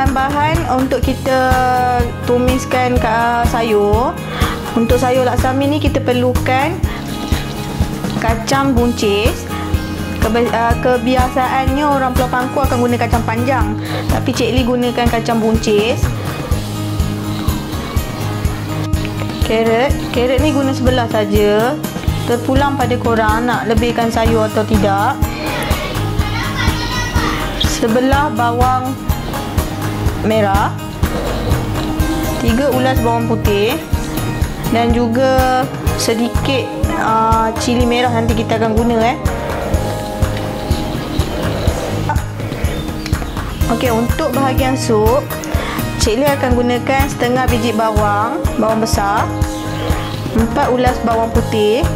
bahan-bahan untuk kita tumiskan uh, sayur. Untuk sayur laksa mi ni kita perlukan kacang buncis. Uh, kebiasaannya orang Pulau Pangku akan guna kacang panjang tapi Cik Lee gunakan kacang buncis. Carrot carrot ni guna sebelah saja. Terpulang pada korang nak lebihkan sayur atau tidak. Sebelah bawang merah. Tiga ulas bawang putih. Dan juga sedikit uh, cili merah nanti kita akan guna eh. Okey, untuk bahagian sup, Cik Lee akan gunakan setengah biji bawang, bawang besar, empat ulas bawang putih.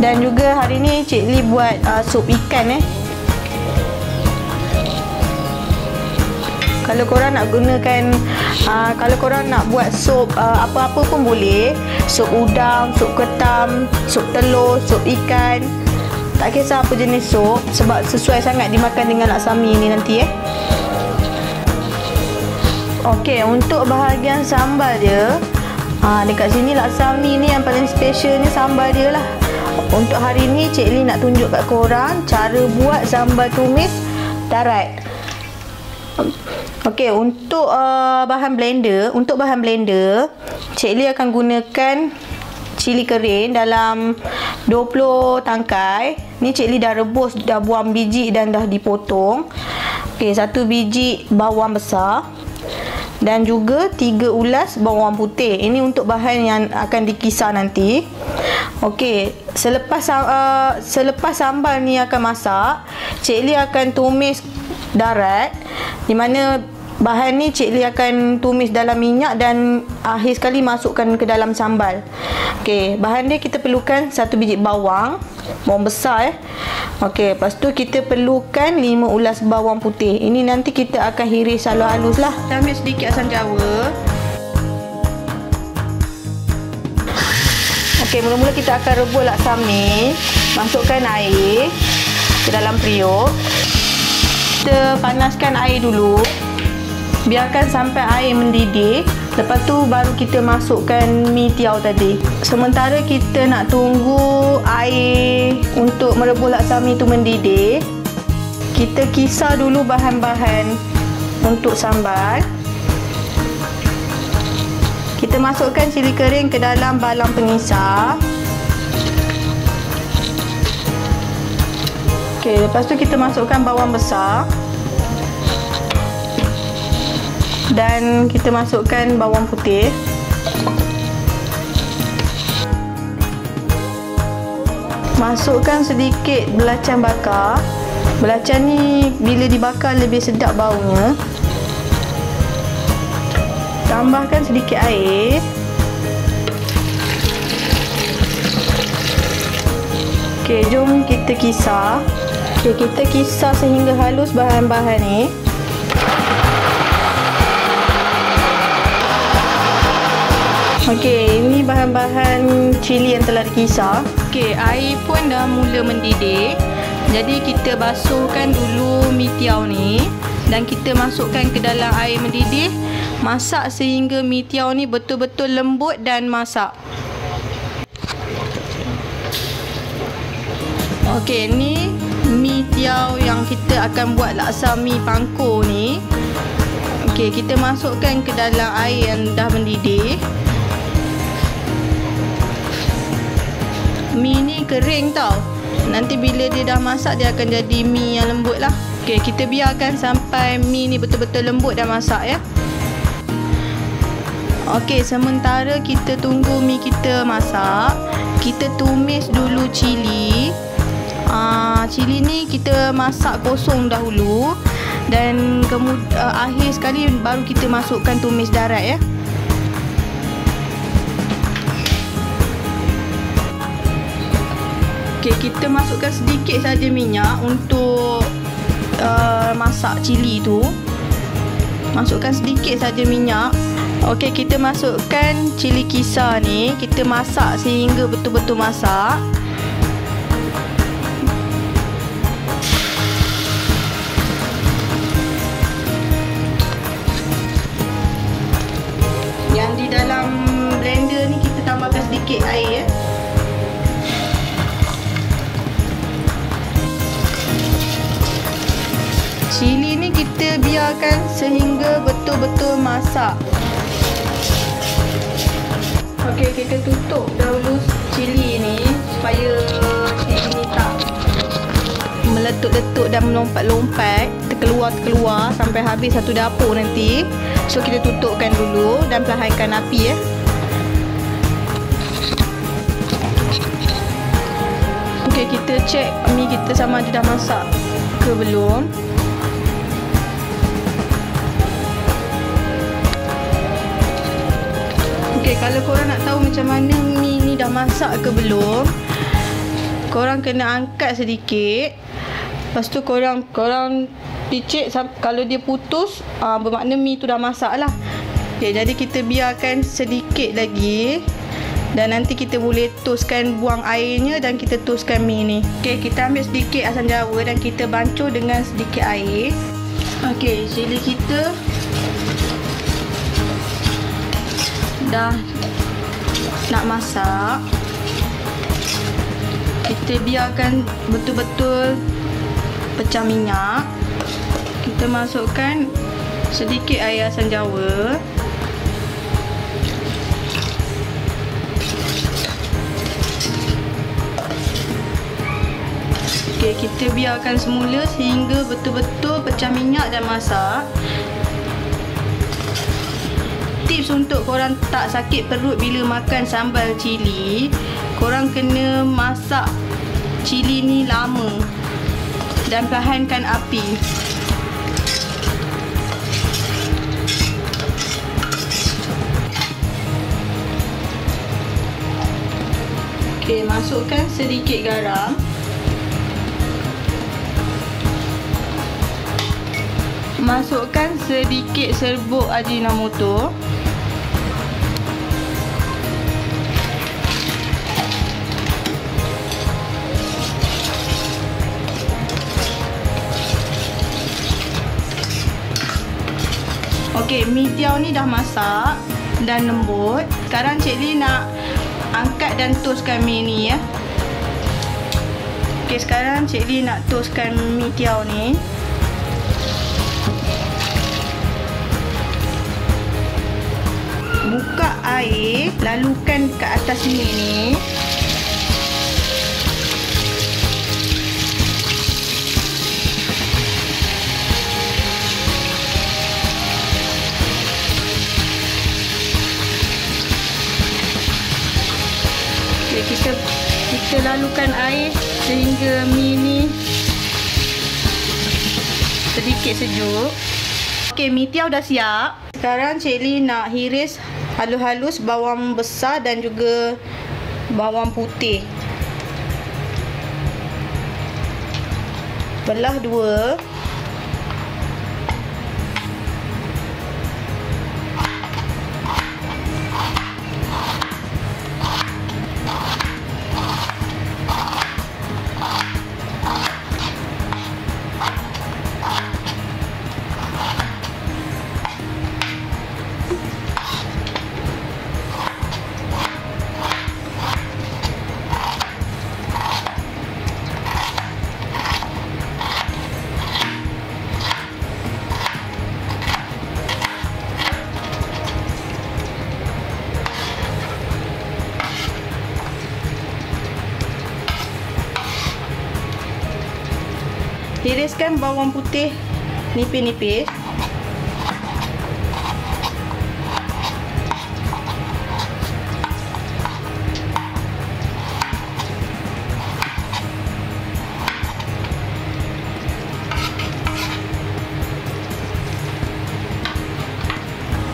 Dan juga hari ni Cik Lee buat uh, sup ikan eh. Kalau korang nak gunakan uh, kalau korang nak buat sup uh, apa-apa pun boleh, sup udang, sup ketam, sup telur, sup ikan. Tak kisah apa jenis sup sebab sesuai sangat dimakan dengan laksa mi ni nanti eh. Okey, untuk bahagian sambal dia, ha, dekat sini laksa mi ni yang paling special ni sambal dia lah. Untuk hari ni Cik Lee nak tunjuk kat korang cara buat sambal tumis darat. Okey, untuk uh, bahan blender, untuk bahan blender, Cik Lee akan gunakan cili kering dalam 20 tangkai. Ni Cik Lee dah rebus, dah buang biji dan dah dipotong. Okey, satu biji bawang besar dan juga tiga ulas bawang putih. Ini untuk bahan yang akan dikisar nanti. Okey, selepas uh, selepas sambal ni akan masak, Cik Lee akan tumis darat di mana Bahan ni Cik Lee akan tumis dalam minyak dan akhir sekali masukkan ke dalam sambal. Okey, bahan dia kita perlukan satu biji bawang, bawang besar eh. Okey, lepas tu kita perlukan 5 ulas bawang putih. Ini nanti kita akan hiris halus-halus lah. Kita ambil sedikit asam jawa. Okey, mula-mula kita akan rebus laksam ni. Masukkan air ke dalam periuk. Kita panaskan air dulu. Biarkan sampai air mendidih. Lepas tu baru kita masukkan mi tiaw tadi. Sementara kita nak tunggu air untuk merebus laksa mi tu mendidih kita kisar dulu bahan-bahan untuk sambal. Kita masukkan cili kering ke dalam balang pengisar ok lepas tu kita masukkan bawang besar. Dan kita masukkan bawang putih. Masukkan sedikit belacan bakar. Belacan ni bila dibakar lebih sedap baunya. Tambahkan sedikit air. Ok jom kita kisar ok kita kisar sehingga halus bahan-bahan ni Okey, ini bahan-bahan cili yang telah dikisar. Okey, air pun dah mula mendidih. Jadi kita basuhkan dulu mi tiaw ni dan kita masukkan ke dalam air mendidih. Masak sehingga mi tiaw ni betul-betul lembut dan masak. Okey, ni tiaw yang kita akan buat laksa mi pangko ni. Okey, kita masukkan ke dalam air yang dah mendidih. mi ni kering tau nanti bila dia dah masak dia akan jadi mi yang lembut lah ok kita biarkan sampai mi ni betul-betul lembut dan masak ya ok sementara kita tunggu mi kita masak kita tumis dulu cili uh, cili ni kita masak kosong dahulu dan kemudian uh, akhir sekali baru kita masukkan tumis darat ya Okey, kita masukkan sedikit saja minyak untuk uh, masak cili tu. Masukkan sedikit saja minyak. Okey, kita masukkan cili kisar ni. Kita masak sehingga betul-betul masak. Cili ni kita biarkan sehingga betul-betul masak. Okey, kita tutup dahulu cili ni supaya cili ni tak meletup-letup dan melompat-lompat, terkeluar-terkeluar sampai habis satu dapur nanti. So kita tutupkan dulu dan perlahankan api ya. Okey, kita check mi kita sama ada dah masak ke belum. Okey, kalau korang nak tahu macam mana mi ni dah masak ke belum, korang kena angkat sedikit. Lepas tu korang korang picit kalau dia putus, uh, bermakna mi tu dah masak lah. Okay, jadi kita biarkan sedikit lagi dan nanti kita boleh toskan buang airnya dan kita toskan mi ni. Okey, kita ambil sedikit asam jawa dan kita bancuh dengan sedikit air. Okey, cili kita dah nak masak kita biarkan betul-betul pecah minyak. Kita masukkan sedikit air asam jawa. Okay, kita biarkan semula sehingga betul-betul pecah minyak dan masak. Tips untuk korang tak sakit perut bila makan sambal cili korang kena masak cili ni lama dan perlahankan api. Ok masukkan sedikit garam. Masukkan sedikit serbuk ajinomoto Okey, mi tiaw ni dah masak dan lembut. Sekarang Cik Lee nak angkat dan toskan mi ni ya. Okey, sekarang Cik Lee nak toskan mi tiaw ni. Buka air, lalukan ke atas mi ni. Kita kita lalukan air sehingga mi ni sedikit sejuk. Okey, mi tiaw dah siap. Sekarang Cik Lee nak hiris halus-halus bawang besar dan juga bawang putih. Belah dua. Tiriskan bawang putih nipis-nipis.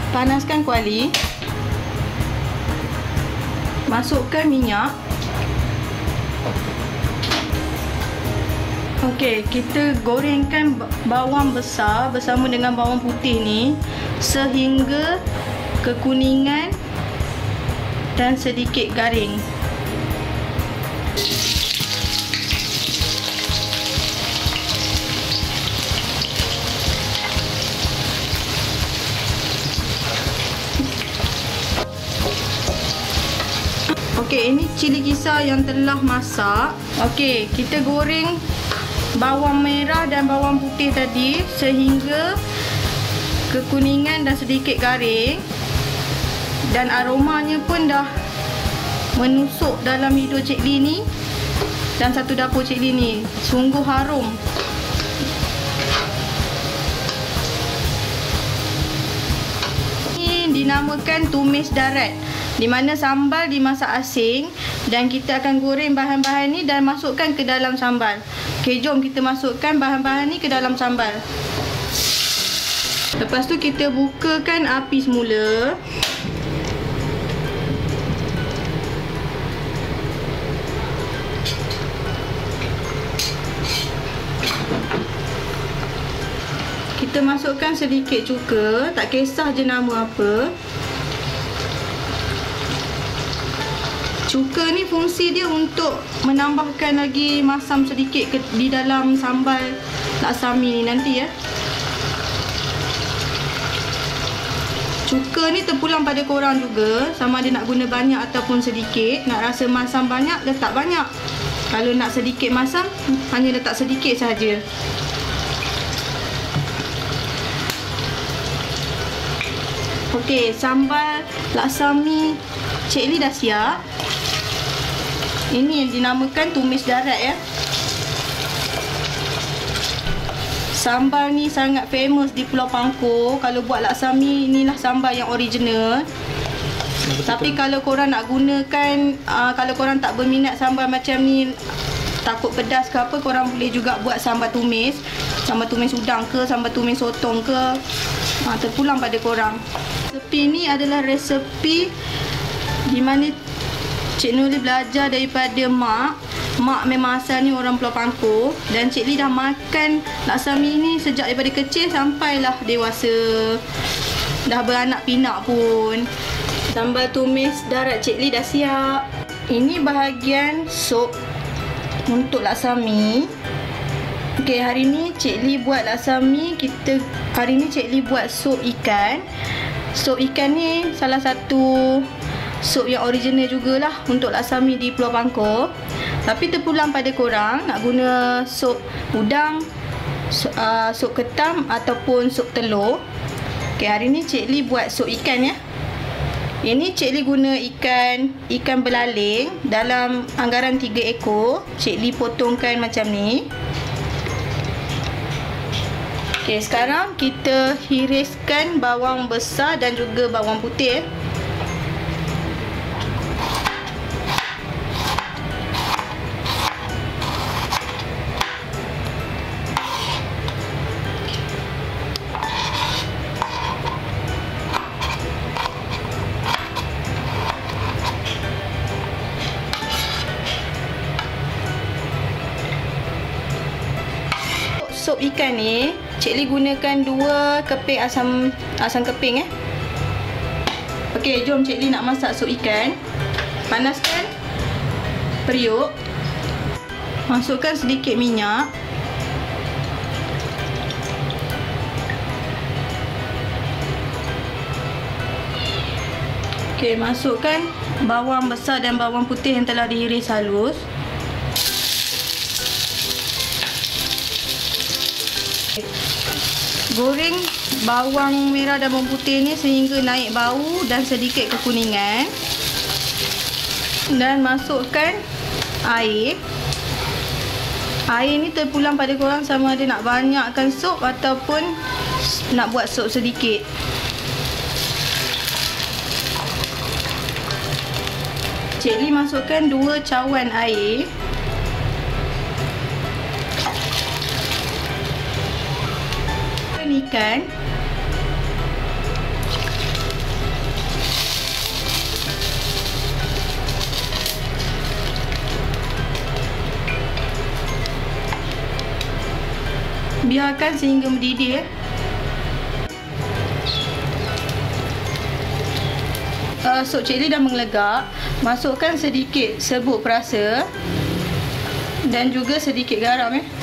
Panaskan kuali. Masukkan minyak. Okey, kita gorengkan bawang besar bersama dengan bawang putih ni sehingga kekuningan dan sedikit garing. Okey, ini cili kisar yang telah masak. Okey, kita goreng bawang merah dan bawang putih tadi sehingga kekuningan dan sedikit garing. Dan aromanya pun dah menusuk dalam hidung Cik Lee ni dan satu dapur Cik Lee ni. Sungguh harum. Ini dinamakan tumis darat di mana sambal dimasak asing dan kita akan goreng bahan-bahan ni dan masukkan ke dalam sambal. Okey, jom kita masukkan bahan-bahan ni ke dalam sambal. Lepas tu kita bukakan api semula. Kita masukkan sedikit cuka, tak kisah jenama apa. Cuka ni fungsi dia untuk menambahkan lagi masam sedikit ke, di dalam sambal laksami ni nanti ya. Cuka ni terpulang pada korang juga sama ada nak guna banyak ataupun sedikit. Nak rasa masam banyak, letak banyak. Kalau nak sedikit masam, hanya letak sedikit saja. Okey, sambal laksami Cik Lee dah siap. Ini yang dinamakan tumis darat ya. Sambal ni sangat famous di Pulau Pangkor. Kalau buat laksami, inilah sambal yang original. Tapi kalau korang nak gunakan, uh, kalau korang tak berminat sambal macam ni, takut pedas ke apa, korang boleh juga buat sambal tumis. Sambal tumis udang ke, sambal tumis sotong ke. Uh, terpulang pada korang. Resepi ni adalah resepi di mana Cik Nurli belajar daripada mak. Mak memang asalnya orang Pulau Pangkor dan Cik Lee dah makan laksami ni sejak daripada kecil sampailah dewasa. Dah beranak pinak pun. Sambal tumis darat Cik Lee dah siap. Ini bahagian sup untuk laksami. Okey, hari ni Cik Lee buat laksami. Kita hari ni Cik Lee buat sup ikan. Sup ikan ni salah satu sup yang original jugalah untuk laksami di Pulau Bangkok. Tapi terpulang pada korang nak guna sup udang, sup, uh, sup ketam ataupun sup telur. Okay, hari ni Cik Lee buat sup ikan ya. Ini Cik Lee guna ikan ikan belaling dalam anggaran 3 ekor. Cik Lee potongkan macam ni. Okay, sekarang kita hiriskan bawang besar dan juga bawang putih. Ni Cik Lee gunakan dua keping asam asam keping eh. Okey, jom Cik Lee nak masak sup ikan. Panaskan periuk. Masukkan sedikit minyak. Okey, masukkan bawang besar dan bawang putih yang telah diiris halus. Goreng bawang merah dan bawang putih ni sehingga naik bau dan sedikit kekuningan. Dan masukkan air. Air ni terpulang pada korang sama ada nak banyakkan sup ataupun nak buat sup sedikit. Cik Lee masukkan dua cawan air. Ikan Biarkan sehingga mendidih eh. Uh, sup cili dah mengelegak Masukkan sedikit serbuk perasa Dan juga sedikit garam eh.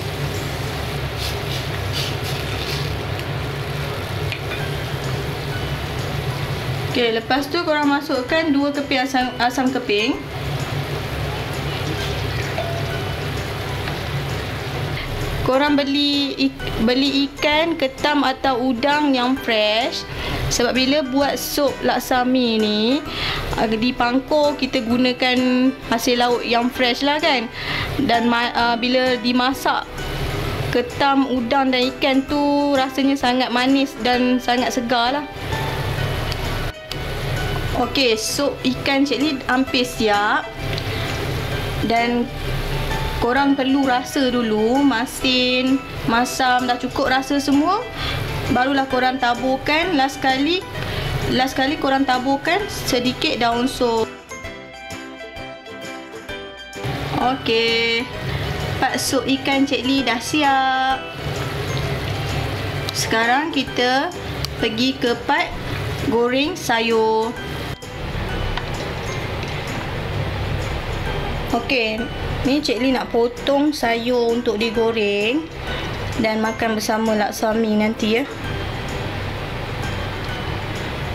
Okay, lepas tu korang masukkan 2 keping asam, asam keping. Korang beli beli ikan, ketam atau udang yang fresh. Sebab bila buat sup laksami ni uh, di pangko kita gunakan hasil laut yang fresh lah kan. Dan uh, bila dimasak ketam, udang dan ikan tu rasanya sangat manis dan sangat segar lah ok sup ikan cik ni hampir siap dan korang perlu rasa dulu masin, masam dah cukup rasa semua barulah korang taburkan last kali last kali korang taburkan sedikit daun sup Okey. Pak sup ikan Cik Lee dah siap. Sekarang kita pergi ke part goreng sayur. Okey, Ni Cik Lee nak potong sayur untuk digoreng dan makan bersama laksami nanti ya.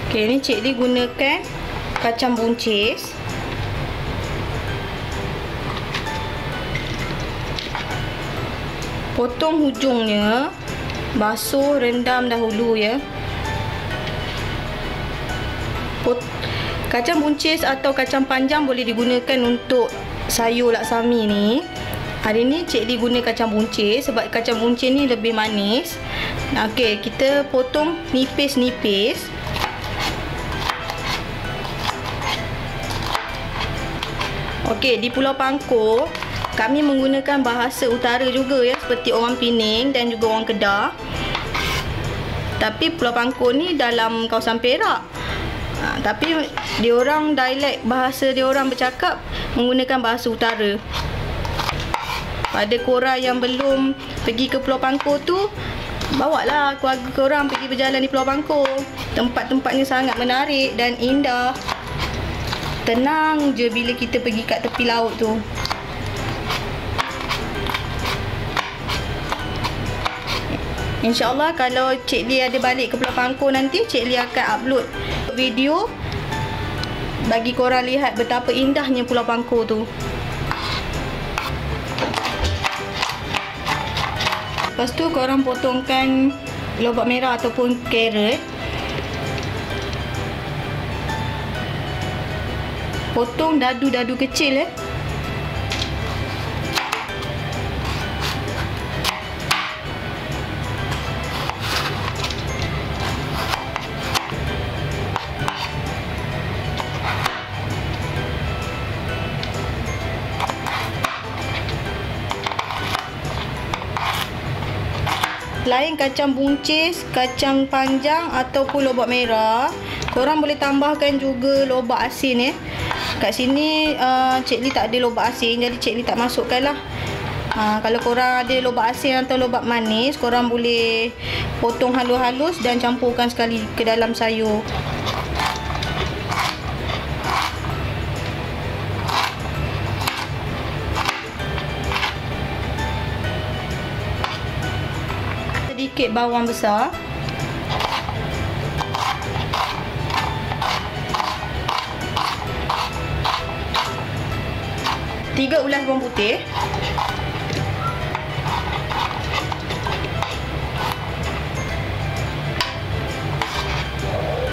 Okey, ni Cik Lee gunakan kacang buncis. Potong hujungnya. Basuh, rendam dahulu ya. Pot kacang buncis atau kacang panjang boleh digunakan untuk sayur laksami ni Hari ni Cik Lee guna kacang buncis Sebab kacang buncis ni lebih manis. Okey, kita potong nipis-nipis. Okey, di Pulau Pangkor Kami menggunakan bahasa utara juga ya Seperti orang Pening dan juga orang Kedah. Tapi Pulau Pangkor ni dalam kawasan Perak. Ha, tapi dia orang dialek bahasa dia orang bercakap menggunakan bahasa utara. Pada korang yang belum pergi ke Pulau Pangkor tu, bawa lah keluarga korang pergi berjalan di Pulau Pangkor. Tempat-tempatnya sangat menarik dan indah. Tenang je bila kita pergi kat tepi laut tu. InsyaAllah kalau Cik Lee ada balik ke Pulau Pangkor nanti, Cik Lee akan upload video bagi korang lihat betapa indahnya Pulau Pangkor tu. Lepas tu korang potongkan lobak merah ataupun carrot. Potong dadu-dadu kecil eh. Selain kacang buncis, kacang panjang ataupun lobak merah, korang boleh tambahkan juga lobak asin eh. Kat sini uh, Cik Lee tak ada lobak asin jadi Cik Lee tak masukkan lah. Uh, kalau korang ada lobak asin atau lobak manis, korang boleh potong halus-halus dan campurkan sekali ke dalam sayur. Sikit bawang besar. Tiga ulas bawang putih.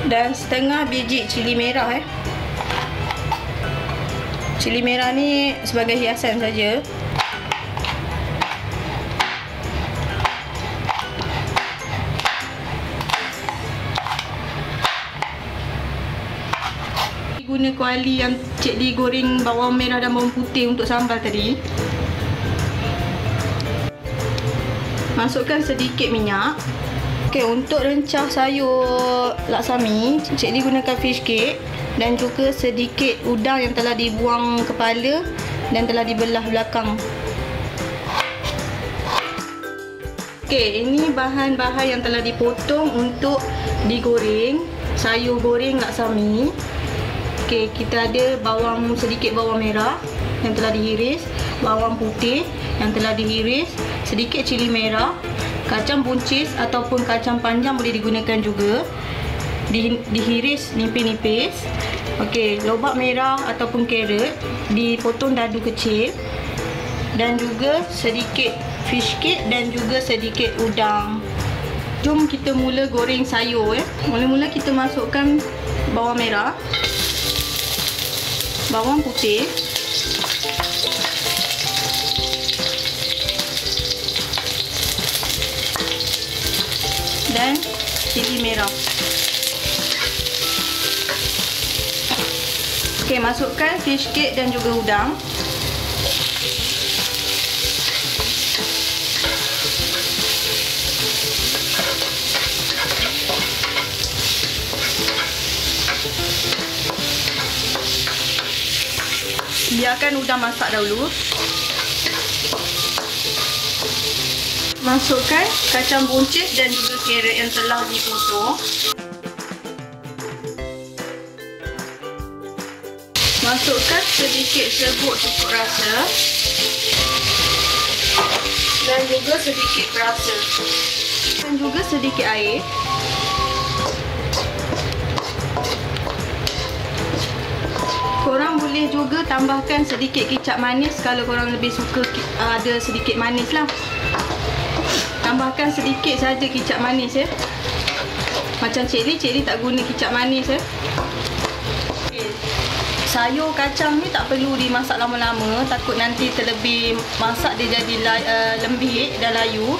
Dan setengah biji cili merah eh. Cili merah ni sebagai hiasan saja. Guna kuali yang Cik Lee goreng bawang merah dan bawang putih untuk sambal tadi. Masukkan sedikit minyak. Okey, untuk rencah sayur laksami, Cik Lee gunakan fish cake dan juga sedikit udang yang telah dibuang kepala dan telah dibelah belakang. Okey, ini bahan-bahan yang telah dipotong untuk digoreng. Sayur goreng laksami. Okey, kita ada bawang sedikit bawang merah yang telah dihiris, bawang putih yang telah dihiris, sedikit cili merah, kacang buncis ataupun kacang panjang boleh digunakan juga. Di, dihiris nipis-nipis. Okey, lobak merah ataupun carrot dipotong dadu kecil dan juga sedikit fish cake dan juga sedikit udang. Jom kita mula goreng sayur eh. Mula-mula kita masukkan bawang merah. Bawang putih. Dan cili merah. Okey, masukkan fish cake dan juga udang. Biarkan udang masak dahulu. Masukkan kacang buncis dan juga carrot yang telah dipotong masukkan sedikit serbuk cukup rasa. Dan juga sedikit perasa. Dan juga sedikit air korang boleh juga tambahkan sedikit kicap manis kalau korang lebih suka uh, ada sedikit manis lah. Tambahkan sedikit saja kicap manis ya macam cik Lee, cik Lee tak guna kicap manis ya sayur kacang ni tak perlu dimasak lama-lama. Takut nanti terlebih masak dia jadi uh, lembik dan layu.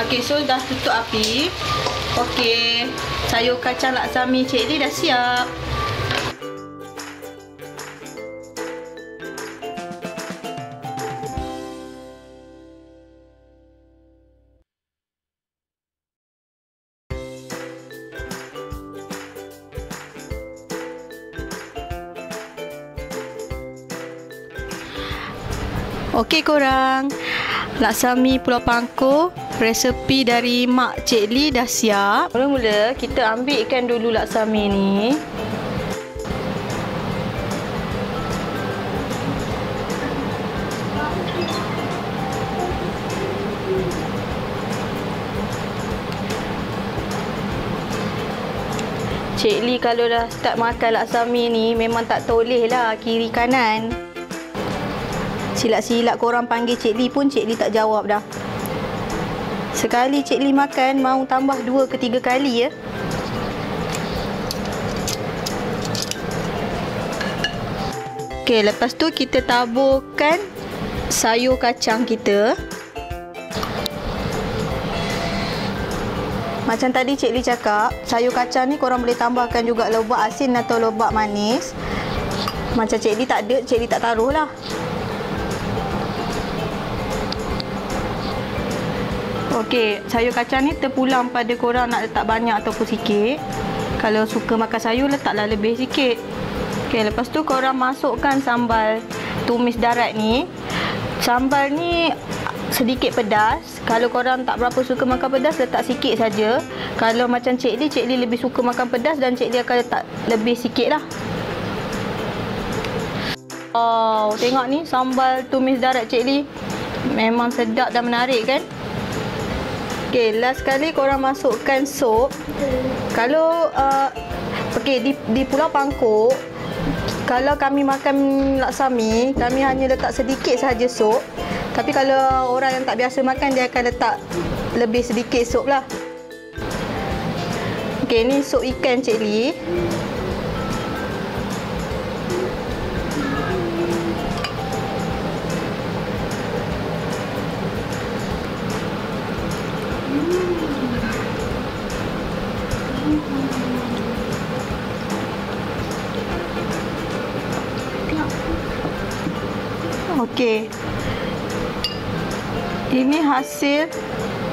Ok so dah tutup api. Ok sayur kacang laksami cik Lee dah siap Okey korang. Laksami Pulau Pangko resepi dari Mak Cik Lee dah siap. Mula-mula kita ambilkan dulu laksami ni. Cik Lee kalau dah start makan laksami ni memang tak toleh lah kiri kanan. Silap-silap korang panggil Cik Lee pun Cik Lee tak jawab dah. Sekali Cik Lee makan, mau tambah dua ke tiga kali ya. Okey, lepas tu kita taburkan sayur kacang kita. Macam tadi Cik Lee cakap, sayur kacang ni korang boleh tambahkan juga lobak asin atau lobak manis. Macam Cik Lee tak ada, Cik Lee tak taruh lah. Okey, sayur kacang ni terpulang pada korang nak letak banyak ataupun sikit. Kalau suka makan sayur, letaklah lebih sikit. Okey, lepas tu korang masukkan sambal tumis darat ni. Sambal ni sedikit pedas. Kalau korang tak berapa suka makan pedas, letak sikit saja. Kalau macam Cik Lee, Cik Lee lebih suka makan pedas dan Cik Lee akan letak lebih sikit lah. Wow, tengok ni sambal tumis darat Cik Lee. Memang sedap dan menarik kan? Okey, last sekali korang masukkan sup. Kalau uh, okey di di Pulau Pangkok kalau kami makan laksami, kami hanya letak sedikit saja sup. Tapi kalau orang yang tak biasa makan dia akan letak lebih sedikit sup lah. Okey, ni sup ikan Cik Lee. Hasil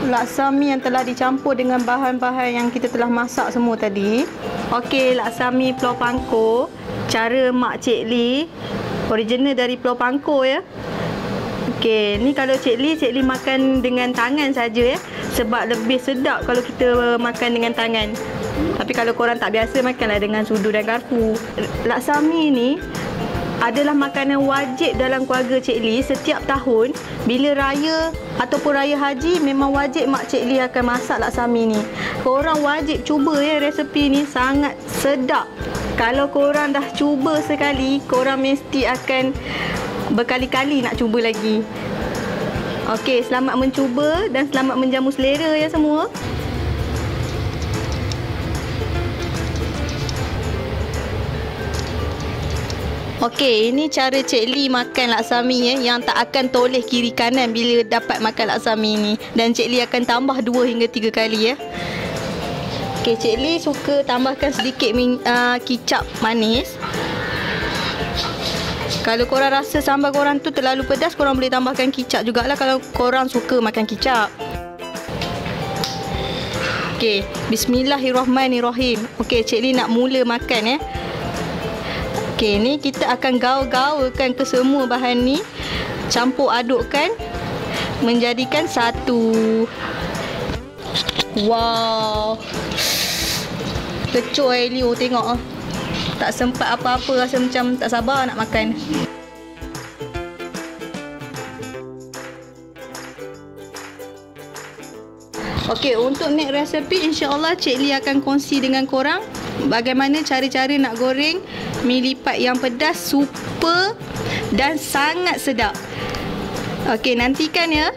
laksami yang telah dicampur dengan bahan-bahan yang kita telah masak semua tadi. Okey, laksami Pulau Pangko. Cara Mak Cik Lee. Original dari Pulau Pangko ya. Okey, ni kalau Cik Lee, Cik Lee makan dengan tangan saja ya. Sebab lebih sedap kalau kita makan dengan tangan. Tapi kalau korang tak biasa makanlah dengan sudu dan garpu. Laksami ni adalah makanan wajib dalam keluarga Cik Lee setiap tahun bila raya ataupun raya haji memang wajib mak Cik Lee akan masak laksami ni. Korang wajib cuba ya resepi ni sangat sedap. Kalau korang dah cuba sekali, korang mesti akan berkali-kali nak cuba lagi. Okey, selamat mencuba dan selamat menjamu selera ya semua. Okey, ini cara Cik Lee makan laksami eh, yang tak akan toleh kiri kanan bila dapat makan laksami ni. Dan Cik Lee akan tambah 2 hingga 3 kali ya. Okey, Cik Lee suka tambahkan sedikit min, uh, kicap manis. Kalau korang rasa sambal korang tu terlalu pedas, korang boleh tambahkan kicap jugalah kalau korang suka makan kicap. Okey, bismillahirrahmanirrahim. Okey, Cik Lee nak mula makan eh. Okey, ni kita akan gaul-gaulkan ke semua bahan ni. Campur adukkan menjadikan satu. Wow. Kecoh eh Leo tengok ah. Tak sempat apa-apa rasa macam tak sabar nak makan. Okey, untuk next resepi insya-Allah Cik Lee akan kongsi dengan korang bagaimana cara-cara nak goreng mi lipat yang pedas super dan sangat sedap. Okey, nantikan ya.